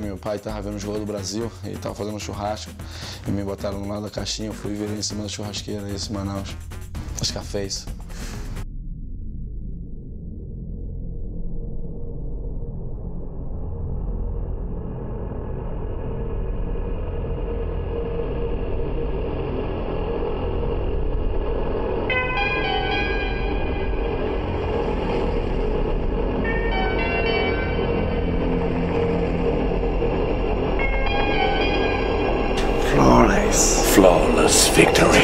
meu pai tava vendo o jogo do Brasil, ele tava fazendo um churrasco, e me botaram no lado da caixinha, eu fui ver em cima da churrasqueira, esse Manaus, os cafés. Flawless. Flawless victory.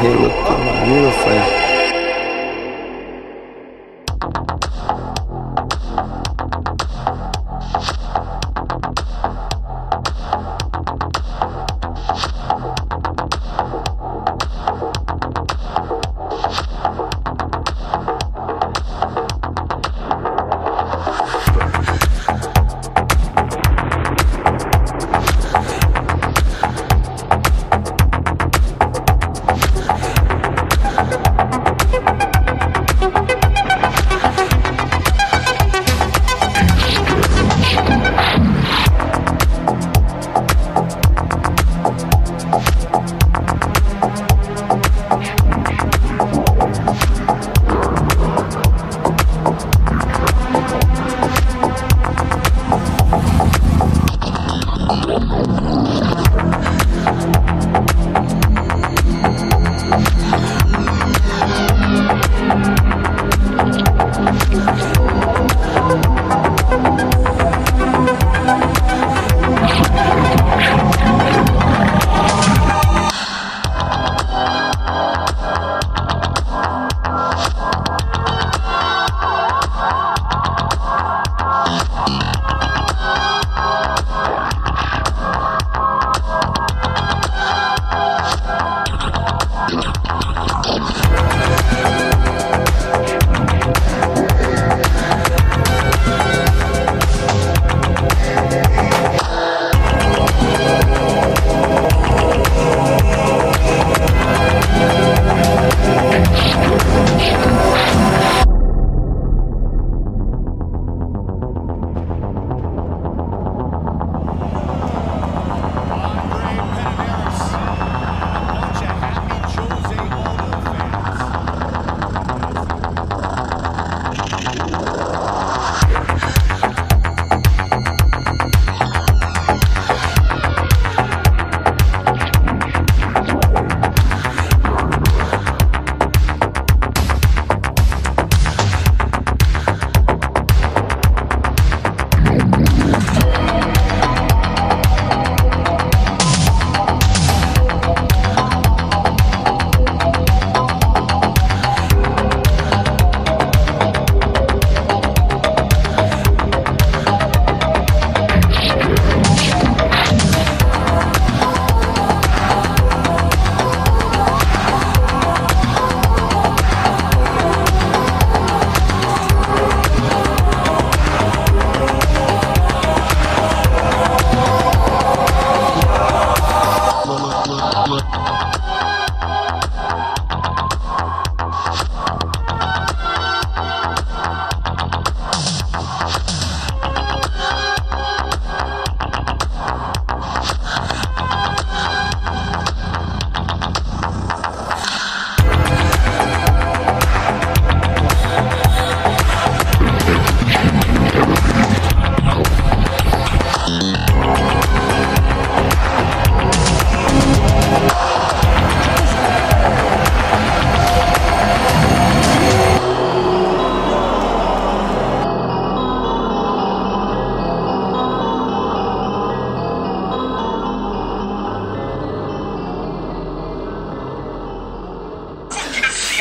He looked beautiful.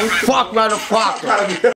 Fuck, motherfucker.